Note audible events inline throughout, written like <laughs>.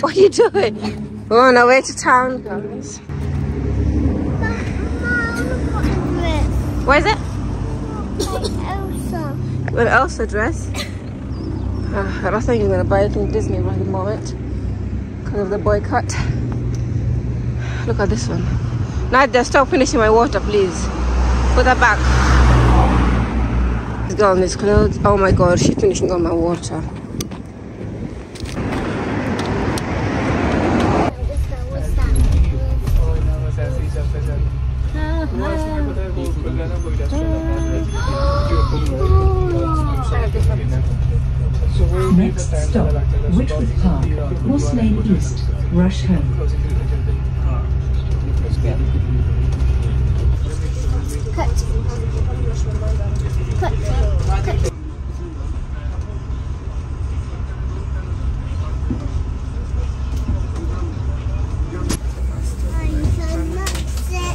What are you doing? We're on our way to town, guys. What is it? Elsa. An Elsa dress. Uh, I don't think I'm gonna buy it Disney right at the moment because of the boycott. Look at this one. Nadia, stop finishing my water, please. Put that back. She's got on these clothes. Oh my god, she's finishing all my water. Stop, Whitworth Park, Moss Lane East, Rusholme. Cut. Cut. Cut.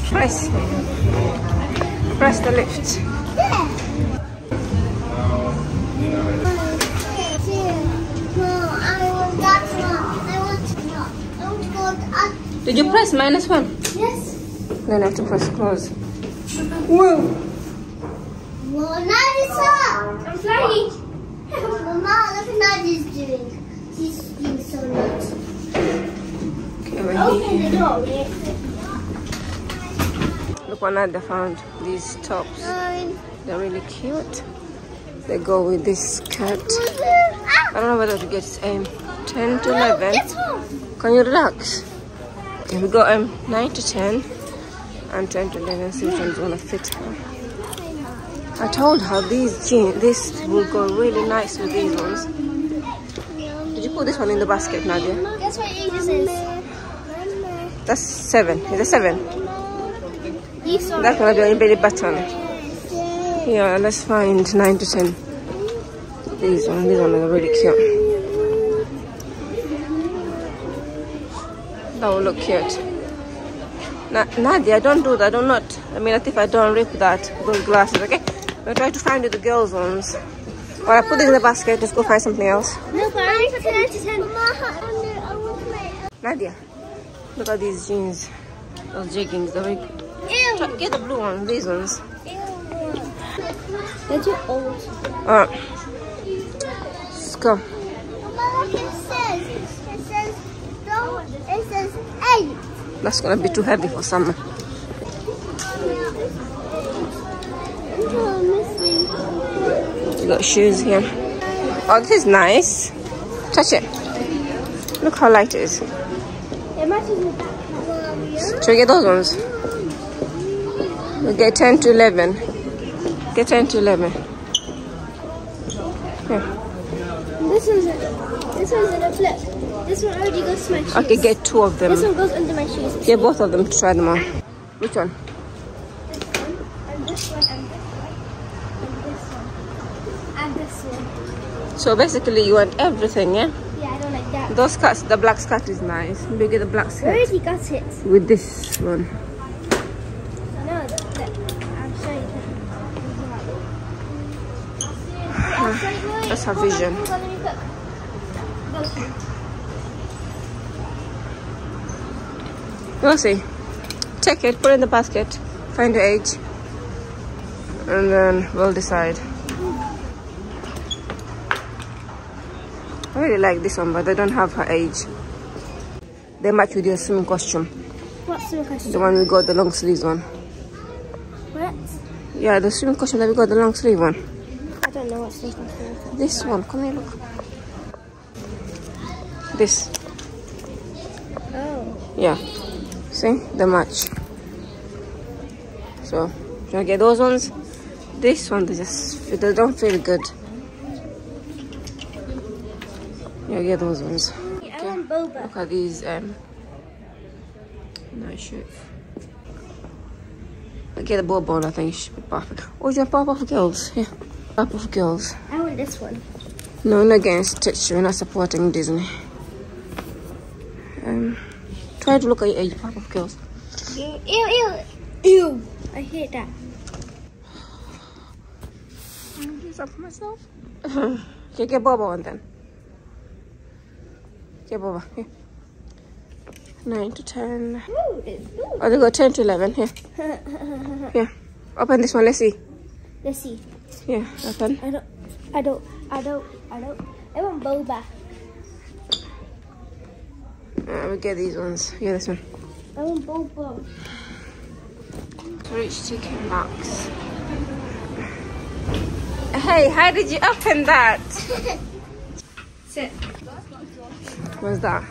Press. Press the lift. Did you press minus one? Yes. Then I have to press close. Whoa! Well, Nadisa! I'm flying. Mama, look what Nadia's doing. She's being so nuts. Okay, we're Open here. the door. Look what Nadia found. These tops. Nine. They're really cute. They go with this skirt. Ah! I don't know whether to get um, 10 to 11. Can you relax? Okay, we got um, 9 to 10 and 10 to 11. See which one's gonna fit her. I told her these jeans, this will go really nice with these ones. Did you put this one in the basket, Nadia? Guess what age this is? That's 7. Is it 7? That's gonna be a belly button. Yeah, let's find 9 to 10. These ones, these ones are really cute. That will look cute. Na Nadia, don't do that. I Do not. I mean, if I don't rip that, those glasses, okay? I'll try to find you the girls' ones. Or I put it in the basket, just go find something else. No, but I only put 9 to Nadia, look at these jeans. Those jeggings, they're very good. Ew. Try- Get the blue ones, these ones. They're too old. Alright. Let's go. Mama, look it says. It says, no, it says 8. That's gonna be too heavy for summer. Missing. You got shoes here. Oh, this is nice. Touch it. Look how light it is. It. Should we get those ones? We get 10 to 11. Get 10 to 11. Here. This one's a, this in a flip. This one already goes to my shoes. Okay, get two of them. This one goes under my shoes. Get both of them to try them on. Which one? And this one, and this one, and this one, and this one. So basically, you want everything, yeah? Yeah, I don't like that. Those cuts, the black skirt is nice. Maybe get the black skirt already got it. with this one. No, the, the, I'm showing you. That's her vision. We'll see. Take it, put it in the basket, find the age, and then we'll decide. I really like this one, but they don't have her age. They match with your swimming costume. What's costume? The one we got, the long sleeves one. What? Yeah, the swimming costume that we got, the long sleeve one. I don't know what's the question. This one, come here, look. This, Oh. yeah. See, the match. So, should I get those ones? This one, they just, they don't feel good. Yeah, get those ones. Want boba. Look at these um, nice shirts. I get a bob on, I think it should be perfect. Oh, you have pop for girls? Yeah, pop for girls. I want this one. No, not against Stitch. We're not supporting Disney. Um, try to look at your age, of girls. Ew, ew, ew. Ew. I hate that. I'm do something for myself. <laughs> okay, get Boba one then. Get Boba. Here. 9 to 10. Ooh, it's- ooh. Oh, they go 10 to 11. Here. <laughs> Here. Open this one. Let's see. Let's see. Yeah, open. I don't, I don't, I don't, I don't. I want boba. Uh, we get these ones. Yeah, this one. I want boba. Rich chicken box. Hey, how did you open that? Sit. What's that?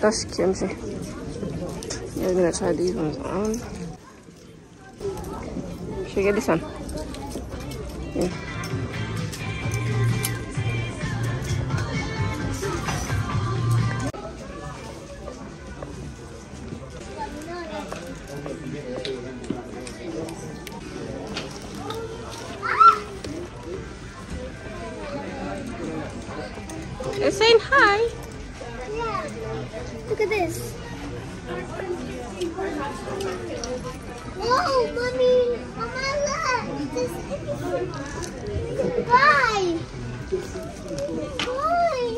That's cute. See. Yeah, we're gonna try these ones on. Should we get this one? Whoa, mommy! Mama, look! This Bye! Bye!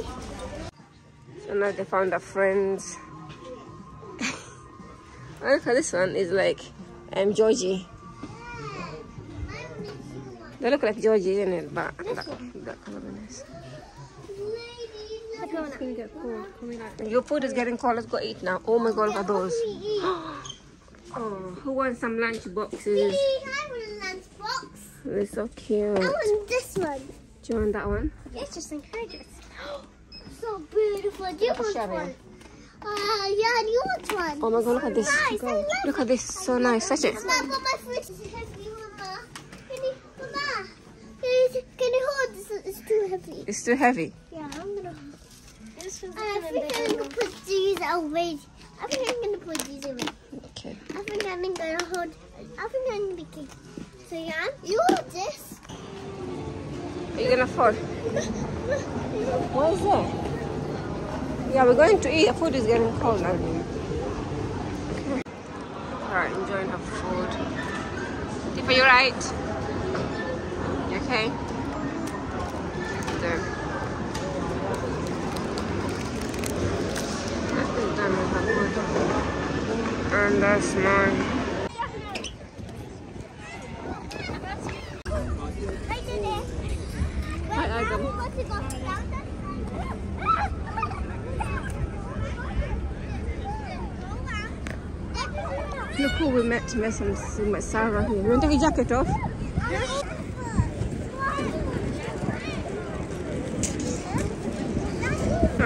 So now they found their friends. <laughs> I look at this one is like um Georgie. They look like Georgie in it, but that, that color is nice. It's gonna get cold. Can we like Your food is getting cold. Let's go eat now. Oh my god, look at those. <gasps> Oh, who wants some lunch boxes? I want a lunchbox. They're so cute. I want this one. Do you want that one? It's just encourages. <gasps> so beautiful. Do you want one? Uh, yeah, do you want one? Oh my god, look at this. Nice. Look at this. So nice. Touch it. Mama, my fridge is heavy, Mama. Can you, Mama, can you, can you hold this? It's too heavy. It's too heavy. Yeah, I'm. I think I'm gonna put these away. I think I'm gonna put these away. Okay. I think I'm gonna hold. I think I'm gonna be keep. So yeah, you hold this. Are you gonna fall? What is that? Yeah, we're going to eat. The food is getting cold now. Okay. Alright, enjoying her food. Tifa, you right? You okay? There. That's done with her food. And that's mine. Right in there. Hi, Adam. Who wants to go down there? Look who we met. We met, some, we met Sarah here. You want to take your jacket off?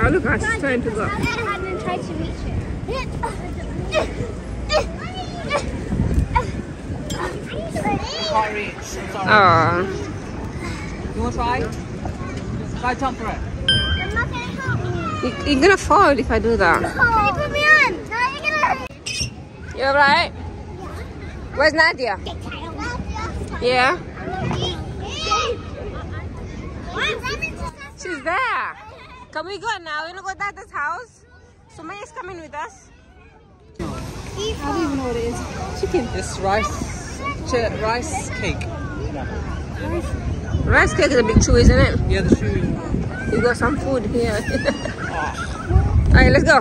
Oh, look, how she's trying to go. and try to reach it. Can't reach. I'm sorry. Oh, You want to try? Try jump for it. I'm not gonna help you. you, you're gonna fall if I do that. Can you put me on? No, you're gonna. You alright? Where's Nadia? Yeah? She's there. Can we go now? We wanna go to Dada's house? Sumaya's coming with us. I don't even know what it is. Chicken. It's rice. Rice cake. Rice cake is a big chew, isn't it? Yeah, the shoe. You got some food here. Ah. <laughs> Alright, let's go.